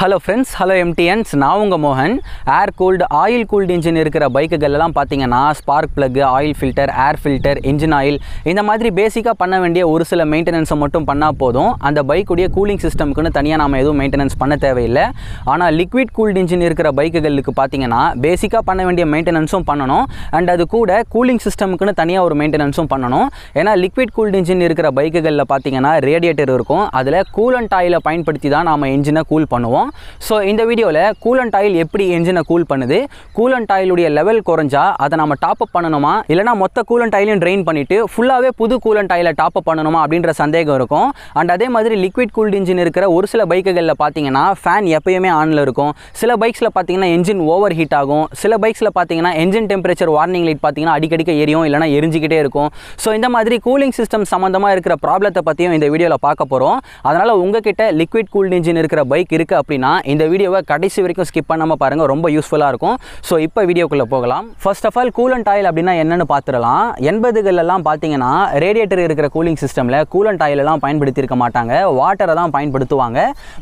Hello friends hello எம்டிஎன்ஸ் நான் உங்கள் மோகன். Air cooled oil cooled engine இருக்கிற பைக்குகள்லாம் பார்த்தீங்கன்னா spark plug oil filter air filter engine oil இந்த மாதிரி பேசிக்காக பண்ண வேண்டிய ஒரு சில மெயின்டெனன்ஸை மட்டும் பண்ணால் போதும். அந்த பைக்குடைய கூலிங் சிஸ்டம்க்குன்னு தனியாக நாம் எதுவும் மெயின்டெனன்ஸ் பண்ண தேவையில்லை. ஆனால் லிக்விட் கூல்டு இன்ஜின் இருக்கிற பைக்குகளுக்கு பார்த்தீங்கன்னா பேசிக்காக பண்ண வேண்டிய மெயின்டெனன்ஸும் பண்ணணும். அண்ட் அது கூட கூலிங் சிஸ்டமுக்குன்னு தனியாக ஒரு மெயின்டெனன்ஸும் பண்ணணும். ஏன்னா லிக்விட் கூல்டு இன்ஜின் இருக்கிற பைக்குகளில் பார்த்தீங்கன்னா ரேடியேட்டர் இருக்கும். அதில் கூலண்ட் ஆயிலை பயன்படுத்தி தான் நாம் இன்ஜினை கூல் பண்ணுவோம். ஸோ இந்த வீடியோவில் கூலண்ட் ஆயில் எப்படி என்ஜினை கூல் பண்ணுது? கூலண்ட் ஆயிலுடைய லெவல் குறைஞ்சா அதை நம்ம டாப் அப் பண்ணணுமா? இல்லைனா மொத்த கூலண்ட் ஆயிலையும் ட்ரெயின் பண்ணிட்டு ஃபுல்லாகவே புது கூலண்ட் ஆயிலை டாப் அப் பண்ணணுமா அப்படின்ற சந்தேகம் இருக்கும். அண்ட் அதே மாதிரி லிக்விட் கூல்டு இன்ஜின் இருக்கிற ஒரு சில பைக்குகளில் பார்த்தீங்கன்னா ஃபேன் எப்பயுமே ஆனில் இருக்கும். சில பைக்ஸில் பார்த்தீங்கன்னா என்ஜின் ஓவர் ஹீட் ஆகும். சில பைக்ஸில் பார்த்தீங்கன்னா என்ஜின் டெம்பரேச்சர் வார்னிங் லைட் பார்த்தீங்கன்னா அடிக்கடிக்க எரியும் இல்லைனா எரிஞ்சிக்கிட்டே இருக்கும். ஸோ இந்த மாதிரி கூலிங் சிஸ்டம் சம்மந்தமாக இருக்கிற ப்ராப்ளத்தை பற்றியும் இந்த வீடியோவில் பார்க்க போகிறோம் அதனால் உங்ககிட்ட லிக்விட் கூல்டு இன்ஜின் இருக்கிற பைக் இருக்குது அப்படின்னு இந்த வீடியோவை கடைசி வரைக்கும் ஸ்கிப் பண்ணாமல் பாருங்கள் ரொம்ப யூஸ்ஃபுல்லாக இருக்கும். ஸோ இப்போ வீடியோக்குள்ளே போகலாம். First of all coolant oil அப்படின்னா என்னன்னு பார்த்துடலாம். எண்பதுகளெல்லாம் பார்த்தீங்கன்னா ரேடியேட்டர் இருக்கிற கூலிங் சிஸ்டமில் கூலண்ட் ஆயிலெல்லாம் பயன்படுத்தியிருக்க மாட்டாங்க. வாட்டரை தான் பயன்படுத்துவாங்க.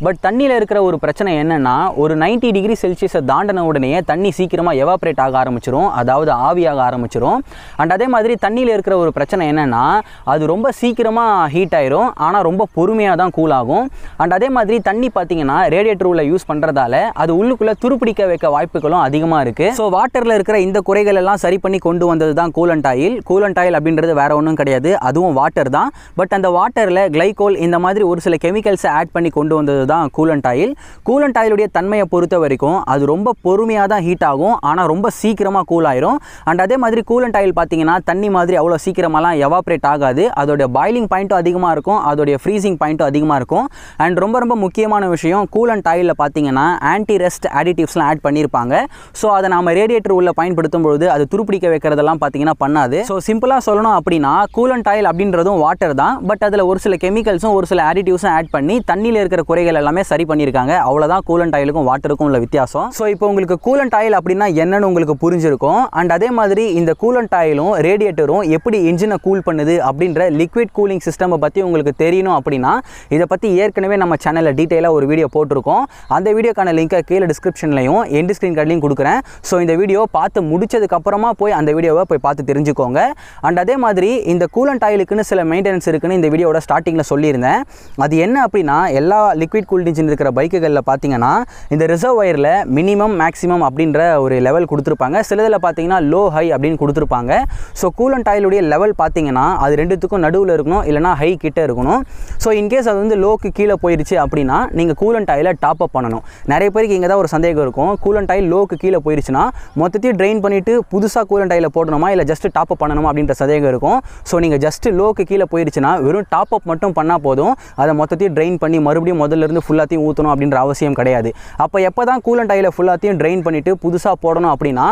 பட் தண்ணியில் இருக்கிற ஒரு பிரச்சனை என்னென்னா ஒரு 90 டிகிரி செல்சியஸை தாண்டின உடனே தண்ணி சீக்கிரமாக எவாப்ரேட் ஆக ஆரம்பிச்சிரும். அதாவது ஆவியாக ஆரம்பிச்சிரும். அண்ட் அதே மாதிரி தண்ணியில் இருக்கிற ஒரு பிரச்சனை என்னென்னா அது ரொம்ப சீக்கிரமாக ஹீட் ஆயிரும். ஆனால் ரொம்ப பொறுமையாக தான் கூல் ஆகும். அண்ட் அதே மாதிரி தண்ணி பார்த்தீங்கன்னா ரேடியேட்டர் உள்ள யூஸ் பண்ணுறதால அது உள்ளுக்குள்ளே துருப்பிடிக்க வைக்க வாய்ப்புகளும் அதிகமாக இருக்குது ஸோ வாட்டரில் இருக்கிற இந்த குறைகள் எல்லாம் சரி பண்ணி கொண்டு வந்தது தான் கூலண்ட் ஆயில் கூலண்ட் ஆயில் அப்படின்றது வேற ஒன்றும் கிடையாது. அதுவும் வாட்டர் தான். பட் அந்த வாட்டரில் கிளைகோல் இந்த மாதிரி ஒரு சில கெமிக்கல்ஸை ஆட் பண்ணி கொண்டு வந்தது தான் கூலண்ட் ஆயில் கூலண்ட் ஆயிலுடைய தன்மையை பொறுத்த வரைக்கும் அது ரொம்ப பொறுமையாக தான் ஹீட் ஆகும். ஆனால் ரொம்ப சீக்கிரமாக கூல் ஆயிரும். அண்ட் அதே மாதிரி கூலண்ட் ஆயில் பார்த்தீங்கன்னா தண்ணி மாதிரி அவ்வளோ சீக்கிரமாலாம் எவாப்ரேட் ஆகாது. அதோடைய பாய்லிங் பாயிண்ட்டும் அதிகமாக இருக்கும். அதோடைய ஃப்ரீசிங் பாயிண்ட்டும் அதிகமாக இருக்கும். அண்ட் ரொம்ப ரொம்ப முக்கியமான விஷயம் கூலண்ட் ஆயிலில் பார்த்தீங்கன்னா ஆன்டி ரெஸ்ட் ஆடிட்டிவ்ஸ்லாம் ஆட் பண்ணியிருப்பாங்க ஸோ அதை நம்ம ரேடியேட்டர் உள்ள பயன்படுத்தும் பொழுது அது துருப்பிடிக்க வைக்கிறதெல்லாம் பார்த்தீங்கன்னா பண்ணாது. ஸோ சிம்பிளாக சொல்லணும் அப்படின்னா கூலண்ட் ஆயில் அப்படின்றதும் வாட்டர் தான். பட் அதில் ஒரு சில கெமிக்கல்ஸும் ஒரு சில ஆடிட்டிவ்ஸும் ஆட் பண்ணி தண்ணியில் இருக்கிற குறைகள் எல்லாமே சரி பண்ணியிருக்காங்க அவ்வளோதான் கூலண்ட் ஆயிலுக்கும் வாட்டருக்கும் உள்ள வித்தியாசம். ஸோ இப்போ உங்களுக்கு கூலண்ட் ஆயில் அப்படின்னா என்னன்னு உங்களுக்கு புரிஞ்சிருக்கும். அண்ட் அதே மாதிரி இந்த கூலண்ட் ஆயிலும் ரேடியேட்டரும் எப்படி இன்ஜினை கூல் பண்ணுது அப்படின்ற லிக்விட் கூலிங் சிஸ்டமை பற்றி உங்களுக்கு தெரியணும் அப்படின்னா இதை பற்றி ஏற்கனவே நம்ம சேனலில் டீட்டெயிலாக ஒரு வீடியோ போட்டிருக்கோம். அந்த வீடியோக்கான லிங்கை கீழே டிஸ்கிரிப்ஷன்லையும் எண்டு ஸ்க்ரீன் கார்ட்லையும் கொடுக்குறேன். ஸோ இந்த வீடியோ பார்த்து முடிச்சதுக்கப்புறமா போய் அந்த வீடியோவை போய் பார்த்து தெரிஞ்சுக்கோங்க. அண்ட் அதே மாதிரி இந்த கூலண்ட் ஆயிலுக்குன்னு சில மெயின்டெனன்ஸ் இருக்குன்னு இந்த வீடியோட ஸ்டார்டிங்கில் சொல்லியிருந்தேன். அது என்ன அப்படின்னா எல்லா லிக்விட் கூல்ட் இன்ஜின் இருக்கிற பைக்குகளில் பார்த்தீங்கன்னா இந்த ரிசர்வ் வயரில் மினிமம் மேக்ஸிமம் அப்படின்ற ஒரு லெவல் கொடுத்துருப்பாங்க. சிலதில் பார்த்தீங்கன்னா லோ ஹை அப்படின்னு கொடுத்துருப்பாங்க. ஸோ கூலண்ட் ஆயிலுடைய லெவல் பார்த்தீங்கன்னா அது ரெண்டுத்துக்கும் நடுவில் இருக்கணும் இல்லைனா ஹை கிட்ட இருக்கணும். ஸோ இன்கேஸ் அது வந்து லோக்கு கீழே போயிருச்சு அப்படின்னா நீங்கள் கூலண்ட் ஆயிலை டாப் அப் பண்ணணும். நிறைய பேருக்கு இங்கே தான் ஒரு சந்தேகம் இருக்கும். கூலண்ட் ஆயில் லோக்கு கீழே போயிடுச்சுன்னா மொத்தத்தையும் ட்ரெயின் பண்ணிவிட்டு புதுசாக கூலண்ட் ஆயிலை போடணுமா? இல்லை ஜஸ்ட் டாப் அப் பண்ணணுமா? அப்படின்ற சந்தேகம் இருக்கும். ஸோ நீங்கள் ஜஸ்ட் லோக்கு கீழே போயிடுச்சுன்னா வெறும் டாப் அப் மட்டும் பண்ணால் போதும். அதை மொத்தத்தையும் ட்ரெயின் பண்ணி மறுபடியும் முதல்ல இருந்து ஃபுல்லாத்தையும் ஊற்றணும் அப்படின்ற அவசியம் கிடையாது. அப்போ எப்போ தான் கூலண்ட் ஆயிலை ஃபுல்லாத்தையும் ட்ரெயின் பண்ணிவிட்டு புதுசாக போடணும் அப்படின்னா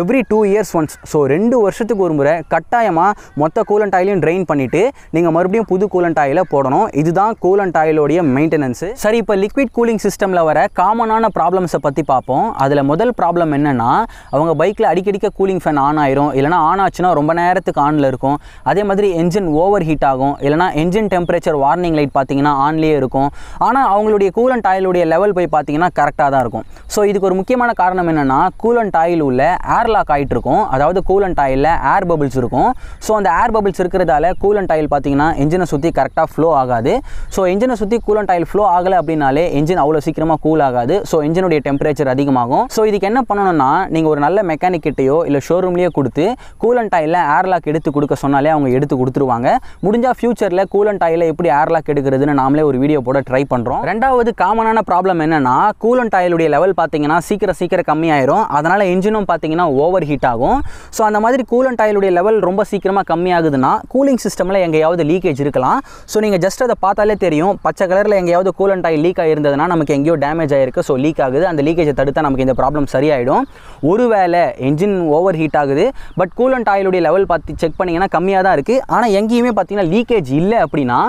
every two years once so ரெண்டு வருஷத்துக்கு ஒரு முறை கட்டாயமாக மொத்த கூலண்ட் ஆயிலையும் ட்ரெயின் பண்ணிவிட்டு நீங்கள் மறுபடியும் புது கூலண்ட் ஆயிலை போடணும். இதுதான் கூலண்ட் ஆயிலோடைய மெயின்டெனன்ஸ் சரி இப்போ லிக்விட் கூலிங் சிஸ்டமில் வர காமனான ப்ராப்ளம்ஸை பற்றி பார்ப்போம். அதில் முதல் ப்ராப்ளம் என்னென்னா அவங்க பைக்கில் அடிக்கடிக்க கூலிங் ஃபேன் ஆன் ஆயிரும். இல்லைனா ஆன் ஆச்சுன்னா ரொம்ப நேரத்துக்கு ஆனில் இருக்கும். அதே மாதிரி என்ஜின் ஓவர் ஹீட் ஆகும். இல்லைனா என்ஜின் டெம்பரேச்சர் வார்னிங் லைட் பார்த்தீங்கன்னா ஆன்லேயே இருக்கும். ஆனால் அவங்களுடைய கூலண்ட் ஆயிலுடைய லெவல் போய் பார்த்தீங்கன்னா கரெக்டாக தான் இருக்கும். ஸோ இதுக்கு ஒரு முக்கியமான காரணம் என்னென்னா கூலண்ட் ஆயில் உள்ள ஏர் லாக் ஆகிட்டு இருக்கும். அதாவது கூலண்ட் ஆயிலில் ஏர் பபிள்ஸ் இருக்கும். ஸோ அந்த ஏர் பபிள்ஸ் இருக்கிறதால கூலண்ட் ஆயில் பார்த்தீங்கன்னா என்ஜினை சுற்றி கரெக்டாக ஃப்ளோ ஆகாது. ஸோ என்ஜினை சுற்றி கூலண்ட் ஆயில் ஃப்ளோ ஆகலை அப்படின்னாலே என்ஜின் அவ்வளோ சீக்கிரமாக கூல் ஆகாது. ஸோ இன்ஜினுடைய டெம்பரேச்சர் அதிகமாகும். ஸோ இதுக்கு என்ன பண்ணணும்னா நீங்கள் ஒரு நல்ல மெக்கானிக் கிட்டேயோ இல்லை ஷோரூம்லேயோ கொடுத்து கூலண்ட் ஆயிலில் ஏர் லாக் எடுத்து கொடுக்க சொன்னாலே அவங்க எடுத்து கொடுத்துருவாங்க. முடிஞ்சால் ஃபியூச்சரில் கூலண்ட் ஆயிலில் எப்படி ஏர் லாக் எடுக்கிறதுன்னு நாமளே ஒரு வீடியோ போட ட்ரை பண்ணுறோம் ரெண்டாவது காமனான ப்ராப்ளம் என்னென்னா கூலண்ட் ஆயிலுடைய லெவல் பார்த்தீங்கன்னா சீக்கிரம் சீக்கிரம் கம்மியாயிரும். அதனால் இன்ஜினும் பார்த்தீங்கன்னா ஓவர் ஹீட் ஆகும். ஸோ அந்த மாதிரி கூலண்ட் ஆயிலுடைய லெவல் ரொம்ப சீக்கிரமாக கம்மியாகுதுன்னா கூலிங் சிஸ்டமில் எங்கேயாவது லீக்கேஜ் இருக்கலாம். ஸோ நீங்கள் ஜஸ்ட் அதை பார்த்தாலே தெரியும். பச்சை கலரில் எங்கேயாவது கூலண்ட் ஆயில் லீக் ஆகிருந்ததுன்னா நமக்கு எங்கேயோ டேமேஜ் ஆகிருக்கு ஸோ லீக் ஆகுது. அந்த லீக்கேஜை தடுத்தால் நமக்கு இந்த ப்ராப்ளம் சரியாயிடும். ஒருவேளை என்ஜின் ஓவர் ஹீட் ஆகுது. பட் கூலண்ட் ஆயிலுடைய லெவல் பார்த்து செக் பண்ணிங்கன்னா கம்மியாக தான் இருக்குது ஆனால் எங்கேயுமே பார்த்தீங்கன்னா லீக்கேஜ் இல்லை அப்படின்னா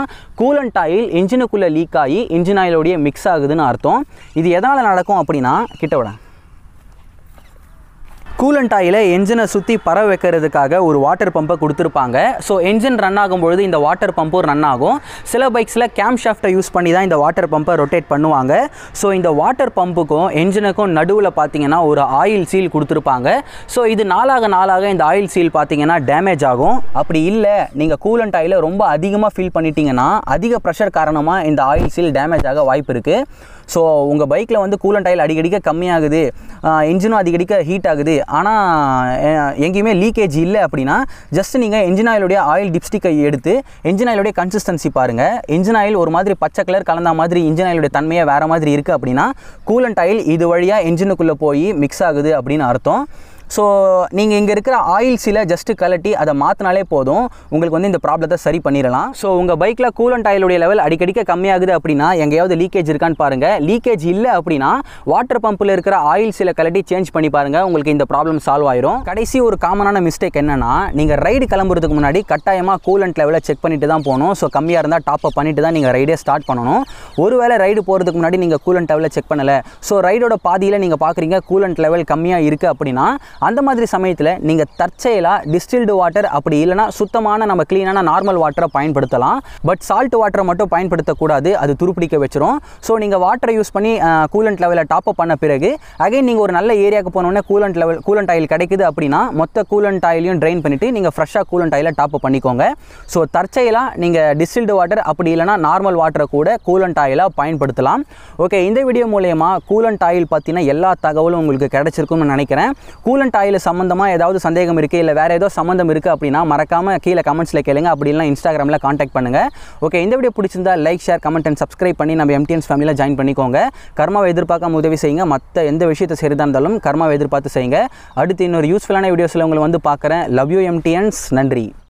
கூலண்ட் ஆயில் இன்ஜினுக்குள்ளே லீக் ஆகி இன்ஜின் ஆயிலோடைய மிக்ஸ் ஆகுதுன்னு அர்த்தம். இது எதனால் நடக்கும் அப்படின்னா கிட்ட விட கூலண்ட் ஆயிலை என்ஜினை சுற்றி பரவ வைக்கிறதுக்காக ஒரு வாட்டர் பம்பை கொடுத்துருப்பாங்க. ஸோ என்ஜின் ரன் ஆகும்பொழுது இந்த வாட்டர் பம்பும் ரன் ஆகும். சில பைக்ஸில் கேம் ஷாஃப்டை யூஸ் பண்ணி தான் இந்த வாட்டர் பம்பை ரொட்டேட் பண்ணுவாங்க. ஸோ இந்த வாட்டர் பம்புக்கும் என்ஜினுக்கும் நடுவில் பார்த்தீங்கன்னா ஒரு ஆயில் சீல் கொடுத்துருப்பாங்க. ஸோ இது நாளாக நாளாக இந்த ஆயில் சீல் பார்த்தீங்கன்னா டேமேஜ் ஆகும். அப்படி இல்லை நீங்கள் கூலண்ட் ஆயிலை ரொம்ப அதிகமாக ஃபீல் பண்ணிட்டீங்கன்னா அதிக ப்ரெஷர் காரணமாக இந்த ஆயில் சீல் டேமேஜ் ஆக வாய்ப்பு இருக்குது ஸோ உங்கள் பைக்கில் வந்து கூலண்ட் ஆயில் அடிக்கடிக்க கம்மியாகுது. என்ஜினும் அடிக்கடிக்க ஹீட் ஆகுது. ஆனால் எங்கேயுமே லீக்கேஜ் இல்லை அப்படின்னா ஜஸ்ட் நீங்கள் என்ஜின் ஆயிலுடைய ஆயில் டிப்ஸ்டிக்கை எடுத்து என்ஜின் ஆயிலுடைய கன்சிஸ்டன்சி பாருங்கள் என்ஜின் ஆயில் ஒரு மாதிரி பச்சை கலர் கலந்த மாதிரி இன்ஜின் ஆயிலுடைய தன்மையை வேறு மாதிரி இருக்குது அப்படின்னா கூலண்ட் ஆயில் இது வழியாக என்ஜினுக்குள்ளே போய் மிக்ஸ் ஆகுது அப்படின்னு அர்த்தம். ஸோ நீங்கள் இங்கே இருக்கிற ஆயில்ஸில் ஜஸ்ட்டு கலட்டி அதை மாற்றினாலே போதும். உங்களுக்கு வந்து இந்த ப்ராப்ளத்தை சரி பண்ணிடலாம் ஸோ உங்கள் பைக்கில் கூலண்ட் ஆயிலுடைய லெவல் அடிக்கடிக்க கம்மியாகுது அப்படின்னா எங்கேயாவது லீக்கேஜ் இருக்கான்னு பாருங்கள் லீக்கேஜ் இல்லை அப்படின்னா வாட்டர் பம்பில் இருக்கிற ஆயில் கலட்டி சேஞ்ச் பண்ணி பாருங்கள் உங்களுக்கு இந்த ப்ராப்ளம் சால்வ் ஆயிரும். கடைசி ஒரு காமனான மிஸ்டேக் என்னன்னா நீங்கள் ரைடு கிளம்புறதுக்கு முன்னாடி கட்டாயமாக கூலண்ட் லெவலை செக் பண்ணிட்டு தான் போகணும். ஸோ கம்மியாக இருந்தால் டாப் அப் பண்ணிட்டு தான் நீங்கள் ரைடே ஸ்டார்ட் பண்ணணும். ஒருவேளை ரைடு போகிறதுக்கு முன்னாடி நீங்கள் கூலண்ட் லெவலை செக் பண்ணலை. ஸோ ரைடோட பாதியில் நீங்கள் பார்க்குறீங்க கூலண்ட் லெவல் கம்மியாக இருக்குது அப்படின்னா அந்த மாதிரி சமயத்தில் நீங்கள் தற்செயலாக டிஸ்டில்டு வாட்டர் அப்படி இல்லைனா சுத்தமான நம்ம க்ளீனான நார்மல் வாட்டரை பயன்படுத்தலாம். பட் சால்ட் வாட்டரை மட்டும் பயன்படுத்தக்கூடாது. அது துருப்பிடிக்க வச்சிரும். ஸோ நீங்கள் வாட்டரை யூஸ் பண்ணி கூலண்ட் லெவலில் டாப் அப் பண்ண பிறகு அகைன் நீங்கள் ஒரு நல்ல ஏரியாவுக்கு போனோடனே கூலண்ட் லெவல் கூலண்ட் ஆயில் கிடைக்குது அப்படின்னா மொத்த கூலண்ட் ஆயிலையும் ட்ரைன் பண்ணிவிட்டு நீங்கள் ஃப்ரெஷ்ஷாக கூலண்ட் ஆயிலை டாப் அப் பண்ணிக்கோங்க. ஸோ தற்செயலாக நீங்கள் டிஸ்டில்டு வாட்டர் அப்படி இல்லைனா நார்மல் வாட்டரை கூட கூலண்ட் ஆயிலாக பயன்படுத்தலாம். ஓகே இந்த வீடியோ மூலயமா கூலண்ட் ஆயில் பற்றின எல்லா தகவலும் உங்களுக்கு கிடைச்சிருக்கும்னு நினைக்கிறேன். கூலண்ட் ஆயில் சம்மந்தமாக ஏதாவது சந்தேகம் இருக்குது இல்லை வேறு ஏதோ சம்மந்தம் இருக்குது அப்படின்னா மறக்காமல் கீழே கமெண்ட்ஸில் கேளுங்க. அப்படி இன்ஸ்டாகிராமில் காண்டாக்ட் பண்ணுங்கள் ஓகே இந்த வீடியோ பிடிச்சிருந்தா like share comment and subscribe பண்ணி நம்ம எம்டிஎன்ஸ் ஃபேமிலியில் ஜாயின் பண்ணிக்கோங்க. கர்மாவை எதிர்பார்க்காம உதவி செய்யுங்க. மற்ற எந்த விஷயத்தை சரிதான் இருந்தாலும் கர்மாவை எதிர்பார்த்து செய்யுங்க. அடுத்து இன்னொரு யூஸ்ஃபுல்லான வீடியோஸில் உங்களை வந்து பார்க்குறேன். லவ் யூ எம்டிஎன்ஸ் நன்றி.